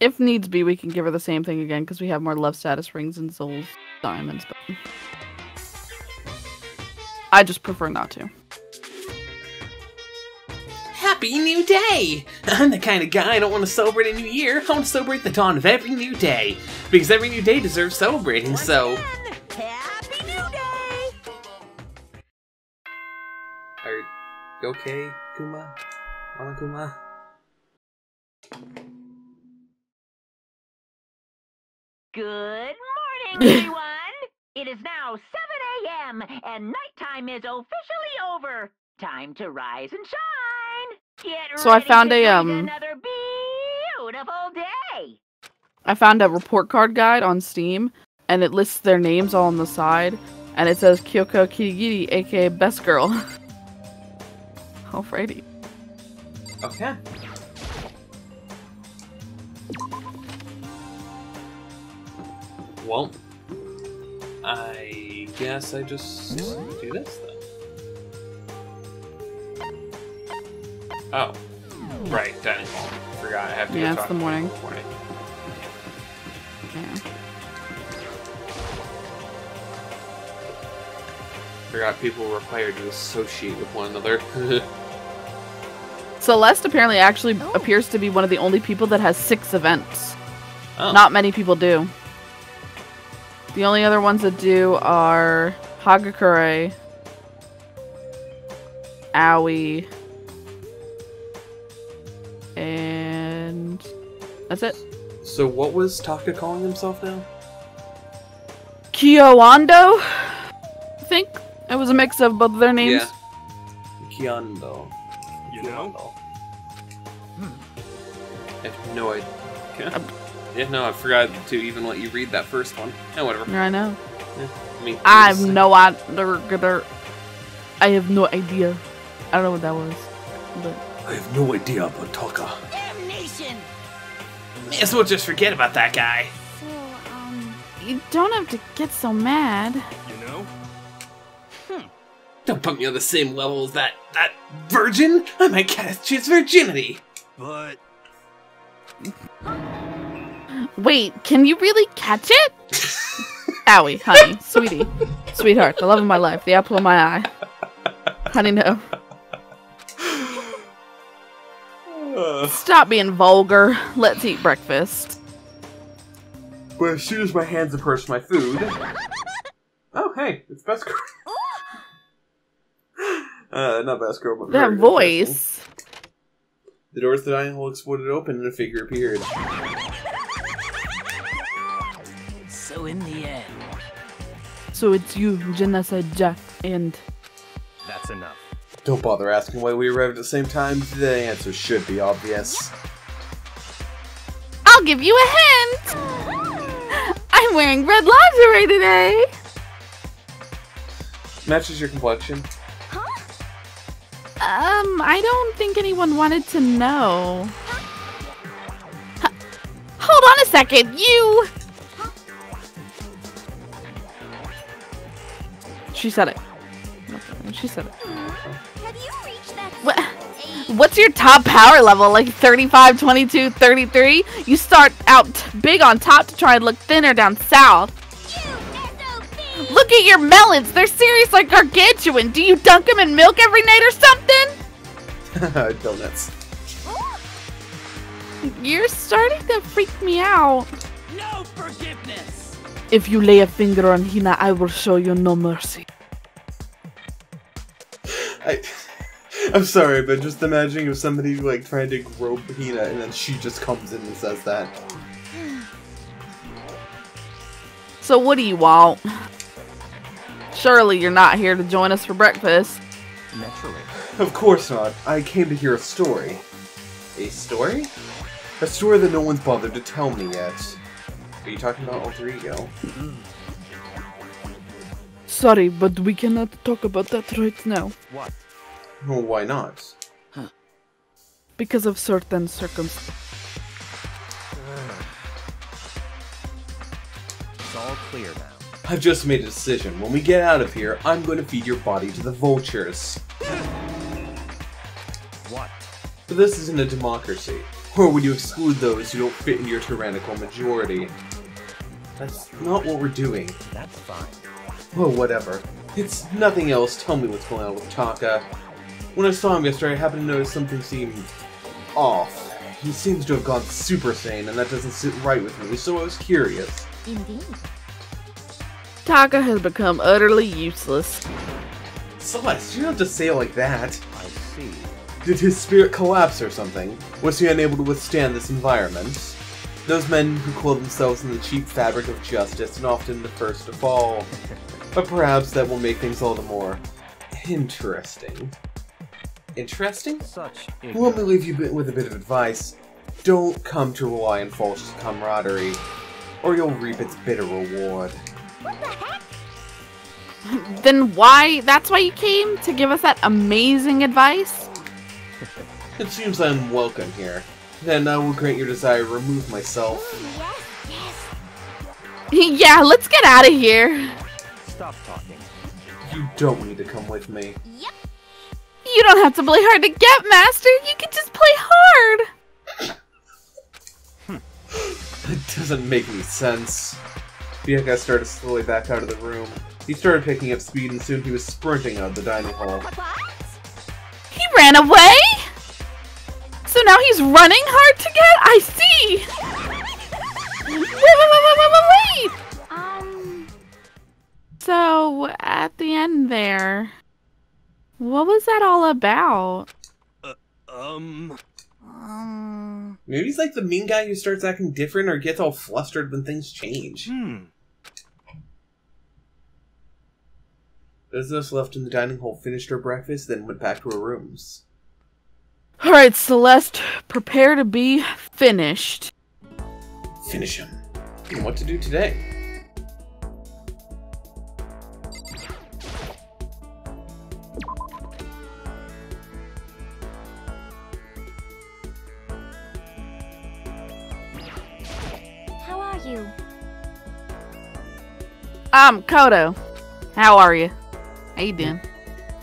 if needs be, we can give her the same thing again because we have more love status rings and souls diamonds. But I just prefer not to. Happy New Day! I'm the kind of guy I don't want to celebrate a new year. I want to celebrate the dawn of every new day. Because every new day deserves celebrating, so. Happy New Day! Are you okay, Kuma? Mama Kuma? Good morning, everyone! it is now 7 a.m., and nighttime is officially over. Time to rise and shine! Get So I found to a, um, Another beautiful day! I found a report card guide on Steam, and it lists their names all on the side, and it says Kyoko Kirigiri, aka Best Girl. Alrighty. Okay. Well, I guess I just do this then. Oh, right, dining hall. Forgot I have to. Yeah, go it's talk the morning. people in the morning. Yeah. Forgot people were required to associate with one another. Celeste apparently actually oh. appears to be one of the only people that has six events. oh. Not many people do. The only other ones that do are Hagakure, Aoi, and that's it. So what was Taka calling himself now? Kyoando, I think it was a mix of both of their names. Yeah. Kyondo. You know? Kyondo. Hmm. I have no idea. Um, Yeah, no, I forgot to even let you read that first one. No, whatever. Yeah, I know. I mean, I have no idea. I have no idea. I don't know what that was, but I have no idea about Taka. Damnation! May as well just forget about that guy. so um, you don't have to get so mad. You know? Don't put me on the same level as that that virgin. I might catch his virginity. But Wait, can you really catch it? Owie, honey, sweetie, sweetheart, the love of my life, the apple of my eye. Honey, no. Stop being vulgar. Let's eat breakfast. But as soon as my hands approach my food. Oh, hey, it's Best Girl. uh, not Best Girl, but. That voice. The doors to the dining hall exploded open and a figure appeared. So in the end, So it's you, Genocide Jack, and that's enough. Don't bother asking why we arrived at the same time. The answer should be obvious. I'll give you a hint. I'm wearing red lingerie today. Matches your complexion. Huh? Um, I don't think anyone wanted to know. H- Hold on a second, you. She said it. She said it. Have you reached that What? What's your top power level? Like 35, 22, 33? You start out big on top to try and look thinner down south. Look at your melons. They're serious like gargantuan. Do you dunk them in milk every night or something? Donuts. You're starting to freak me out. no forgiveness. If you lay a finger on Hina, I will show you no mercy. I, I'm sorry, but just imagining if somebody like trying to grope Hina and then she just comes in and says that. So what do you want? Surely you're not here to join us for breakfast. Naturally. Of course not. I came to hear a story. A story? A story that no one's bothered to tell me yet. Are you talking about Alter Ego? Sorry, but we cannot talk about that right now. What? Well, why not? Because of certain circumstances. It's all clear now. I've just made a decision. When we get out of here, I'm going to feed your body to the vultures. What? But this isn't a democracy. Or would you exclude those who don't fit in your tyrannical majority? That's not what we're doing. That's fine. Well, whatever. It's nothing else. Tell me what's going on with Taka. When I saw him yesterday, I happened to notice something seemed off. He seems to have gone super sane, and that doesn't sit right with me, so I was curious. Indeed. Taka has become utterly useless. Celeste, you don't have to say it like that. I see. Did his spirit collapse or something? Was he unable to withstand this environment? Those men who clothe themselves in the cheap fabric of justice and often the first to fall. But perhaps that will make things all the more interesting. Interesting? Such Let me leave you with a bit of advice. Don't come to rely on false camaraderie, or you'll reap its bitter reward. What the heck? Then why? That's why you came to give us that amazing advice? It seems I'm welcome here. Then I will grant your desire to remove myself. Ooh, yes, yes. yeah, let's get out of here. Stop talking. You don't need to come with me. Yep. You don't have to play hard to get, Master. You can just play hard. Hmm. That doesn't make any sense. Byakuya started slowly back out of the room. He started picking up speed and soon he was sprinting out of the dining hall. What? what? He ran away? So now he's running hard to get? I see. Wait, wait, wait, wait, wait, wait, wait. Um, So, at the end there, what was that all about? Um. um, Maybe he's like the mean guy who starts acting different or gets all flustered when things change. Hmm. Those of us left in the dining hall finished our breakfast, then went back to our rooms. All right, Celeste, prepare to be finished. Finish him. And what to do today? how are you? Um, Kodo, how are you? How you doing?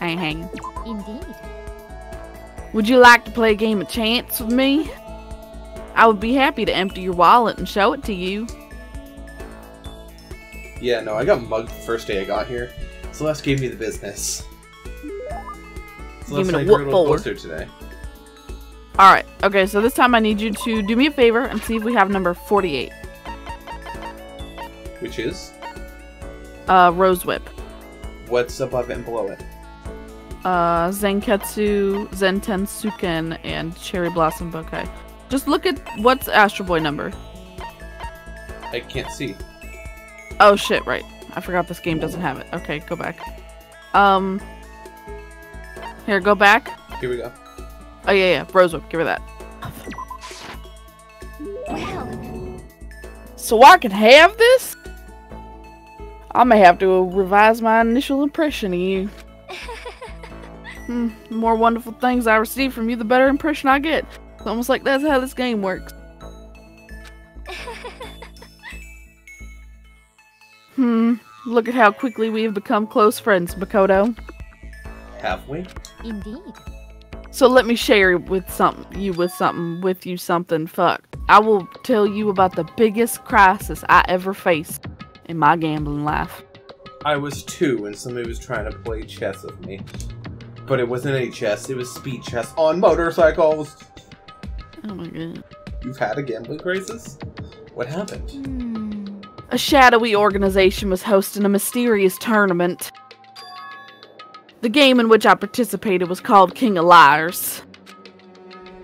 I ain't hanging. Indeed. Would you like to play a game of chance with me? I would be happy to empty your wallet and show it to you. Yeah, no, I got mugged the first day I got here. Celeste gave me the business. Celeste me the grew a what for? today. All right. Okay, so this time I need you to do me a favor and see if we have number 48. Which is? Uh, Rose Whip. What's above and below it? Uh, Zenketsu, Zentensuken, and Cherry Blossom Bouquet. Just look at what's Astro Boy number. I can't see. Oh shit, right. I forgot this game doesn't have it. Okay, go back. Um, here, go back. Here we go. Oh yeah, yeah, Rose Whip. Give her that. Well, So I can have this? I may have to revise my initial impression of you. Hmm, the more wonderful things I receive from you, the better impression I get. It's almost like that's how this game works. Hmm, look at how quickly we have become close friends, Makoto. Have we? indeed. So let me share with something you with something with you something fuck. I will tell you about the biggest crisis I ever faced in my gambling life. I was two when somebody was trying to play chess with me. But it wasn't any chess, it was speed chess on motorcycles. Oh my god. You've had a gambling crisis? What happened? Hmm. A shadowy organization was hosting a mysterious tournament. The game in which I participated was called King of Liars.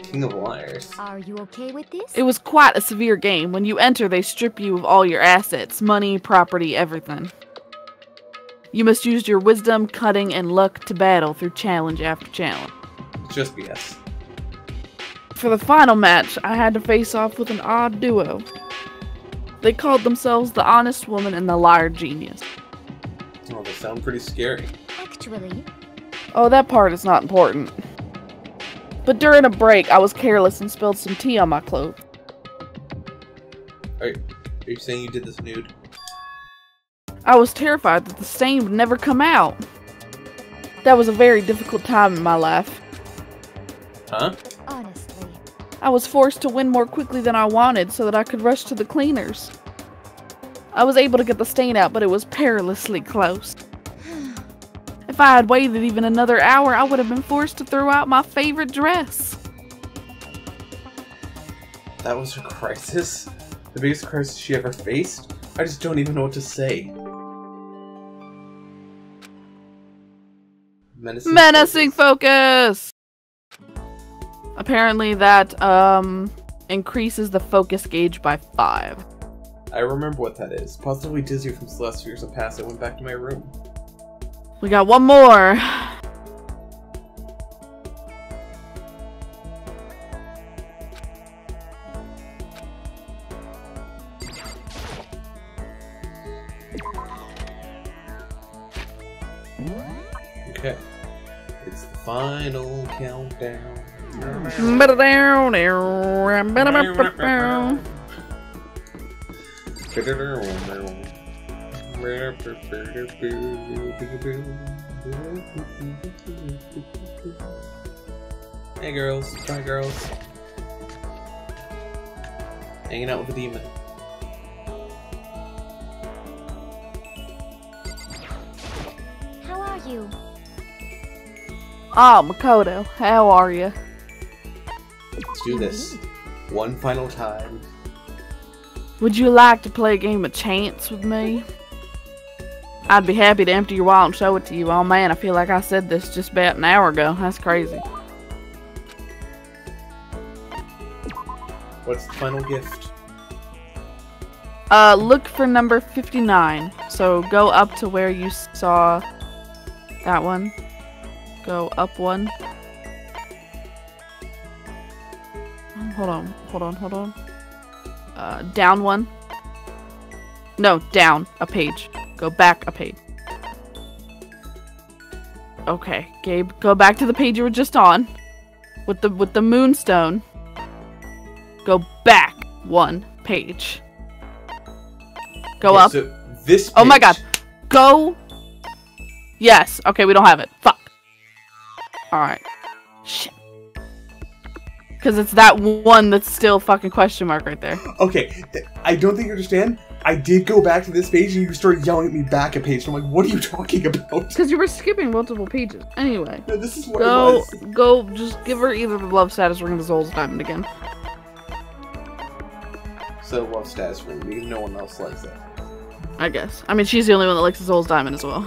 King of Liars. Are you okay with this? It was quite a severe game. When you enter, they strip you of all your assets money, property, everything. You must use your wisdom, cutting, and luck to battle through challenge after challenge. It's just BS. For the final match, I had to face off with an odd duo. They called themselves the Honest Woman and the Liar Genius. Oh, they sound pretty scary. Actually, Oh, that part is not important. But during a break, I was careless and spilled some tea on my clothes. Are, are you saying you did this nude? I was terrified that the stain would never come out. That was a very difficult time in my life. Huh? honestly, I was forced to win more quickly than I wanted so that I could rush to the cleaners. I was able to get the stain out, but it was perilously close. If I had waited even another hour, I would have been forced to throw out my favorite dress. That was her crisis? The biggest crisis she ever faced? I just don't even know what to say. Menacing. Menacing focus. focus! Apparently that, um, increases the focus gauge by five. I remember what that is. Possibly dizzy from years have passed. I went back to my room. We got one more. Hey girls, bye girls. Hanging out with a demon. How are you? Oh, Makoto, how are you? Let's do this. One final time. Would you like to play a game of chance with me? I'd be happy to empty your wallet and show it to you. Oh man, I feel like I said this just about an hour ago. That's crazy. What's the final gift? Uh, look for number 59. So go up to where you saw that one. Go up one. Hold on, hold on, hold on. Uh, down one. No, down a page. Go back a page. Okay, Gabe, go back to the page you were just on. With the with the moonstone. Go back one page. Go Okay, up. So this. Oh my god. Go. Yes. Okay, we don't have it. Fuck. Alright. Shit. Because it's that one that's still fucking question mark right there. Okay, I don't think you understand. I did go back to this page and you started yelling at me back a page. So I'm like, what are you talking about? Because you were skipping multiple pages. Anyway. No, this is what it Go, was. go, just give her either the love status ring or the Zoul's diamond again. So love status ring because no one else likes it. I guess. I mean, she's the only one that likes the Zoul's diamond as well.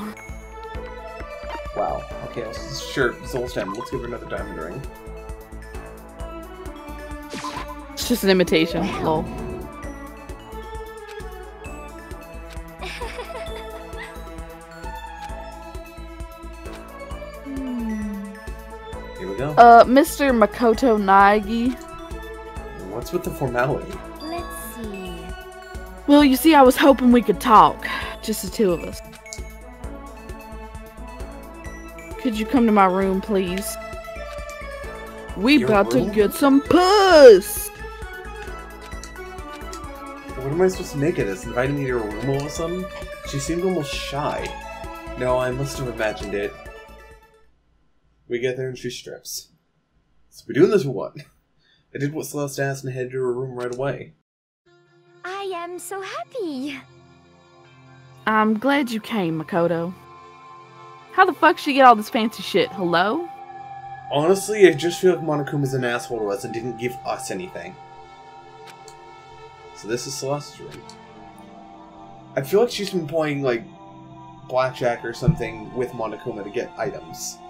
Wow. Okay, let's, sure. Zol's. Let's give her another diamond ring. It's just an imitation. Lol. Here we go. Uh, Mr. Makoto Naegi. What's with the formality? Let's see. Well, you see, I was hoping we could talk. Just the two of us. Could you come to my room, please? We Your about to get some puss! What am I supposed to make of this? Inviting me to her room all of a sudden? She seemed almost shy. No, I must have imagined it. We get there and she strips. So we doing this or what? I did what Celeste asked and headed to her room right away. I am so happy. I'm glad you came, Makoto. How the fuck she get all this fancy shit? Hello? Honestly, I just feel like Monokuma's an asshole to us and didn't give us anything. So this is Celeste's room. I feel like she's been playing, like, blackjack or something with Monokuma to get items.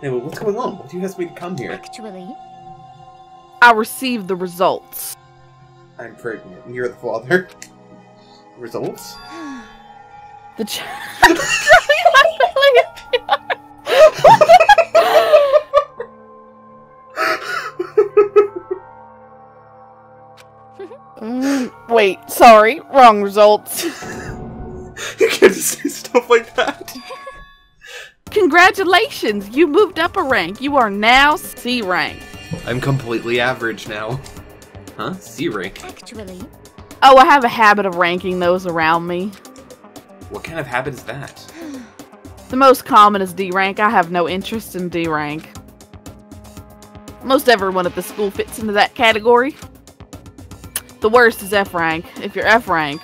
Anyway, what's going on? What do you ask me to come here? Actually, I received the results. I'm pregnant, and you're the father. Results? The ch- Mm, Wait, sorry, wrong results. you can't just say stuff like that. Congratulations, you moved up a rank. You are now C rank. I'm completely average now. Huh? C rank? actually, Oh, I have a habit of ranking those around me. What kind of habit is that? The most common is D rank. I have no interest in D rank. Most everyone at the school fits into that category. The worst is F rank. If you're F rank,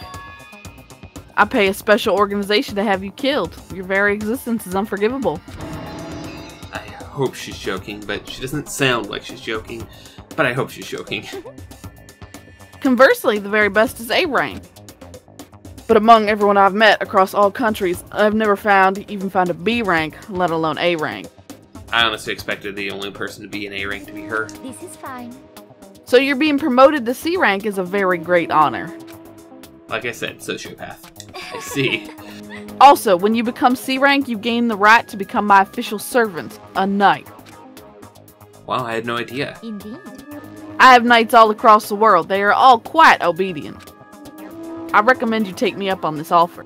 I pay a special organization to have you killed. Your very existence is unforgivable. I hope she's joking, but she doesn't sound like she's joking. But I hope she's joking. Conversely, the very best is A rank. But among everyone I've met across all countries, I've never found even found a B rank, let alone A rank. I honestly expected the only person to be in A rank to be her. This is fine. So you're being promoted to C rank is a very great honor. Like I said, sociopath. I see. Also, when you become C rank, you gain the right to become my official servant, a knight. Wow, I had no idea. Indeed. I have knights all across the world. They are all quite obedient. I recommend you take me up on this offer.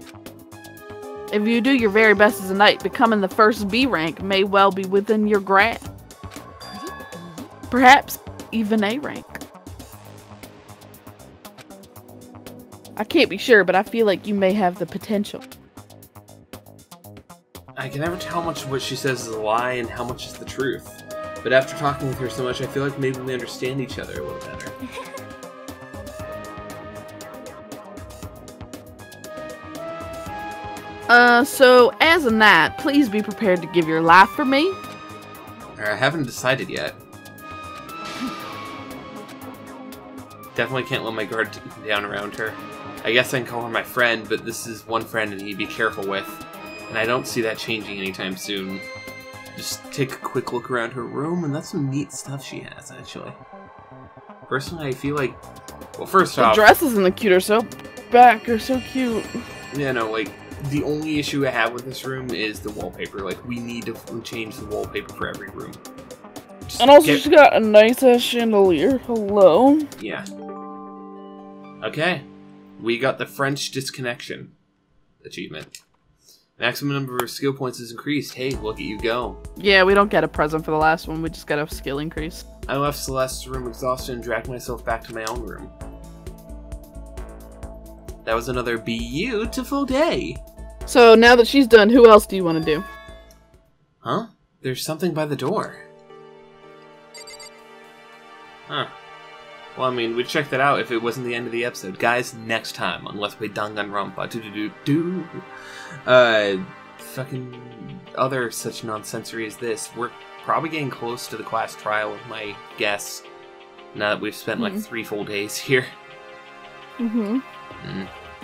If you do your very best as a knight, becoming the first B rank may well be within your grasp. Could it be? Perhaps even A rank. I can't be sure, but I feel like you may have the potential. I can never tell how much of what she says is a lie and how much is the truth. But after talking with her so much, I feel like maybe we understand each other a little better. Uh, so as a knight, please be prepared to give your life for me. I haven't decided yet. Definitely can't let my guard down around her. I guess I can call her my friend, but this is one friend I need to be careful with. And I don't see that changing anytime soon. Just take a quick look around her room, and that's some neat stuff she has, actually. Personally, I feel like. Well, first The off. The dresses in the cute are so back are so cute. Yeah, no, like the only issue I have with this room is the wallpaper. Like we need to change the wallpaper for every room. Just And also, get- she's got a nice ass chandelier. Hello. yeah. Okay, we got the French disconnection achievement. Maximum number of skill points is increased. Hey, look at you go! Yeah, we don't get a present for the last one. We just got a skill increase. I left Celeste's room exhausted and dragged myself back to my own room. That was another beautiful day. So now that she's done, who else do you want to do? Huh? There's something by the door. Huh. Well, I mean, we'd check that out if it wasn't the end of the episode. Guys, next time on Let's Play Danganronpa. Do do do do. Uh, fucking other such nonsensory as this. We're probably getting close to the class trial with my guess. Now that we've spent like Mhm. three full days here. Mm-hmm.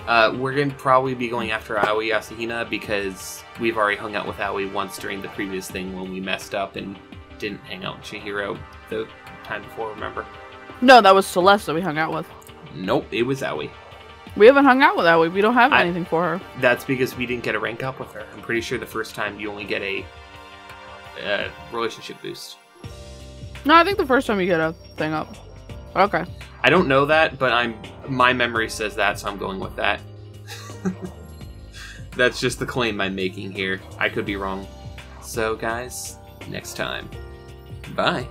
Uh, we're going to probably be going after Aoi Asahina because we've already hung out with Aoi once during the previous thing when we messed up and didn't hang out with Chihiro the time before, remember? No, that was Celeste that we hung out with. Nope, it was Aoi. We haven't hung out with Aoi. We don't have I- anything for her. That's because we didn't get a rank up with her. I'm pretty sure the first time you only get a uh, relationship boost. No, I think the first time you get a thing up. Okay. I don't know that, but I'm my memory says that, so I'm going with that. That's just the claim I'm making here. I could be wrong. So, guys, next time. Bye.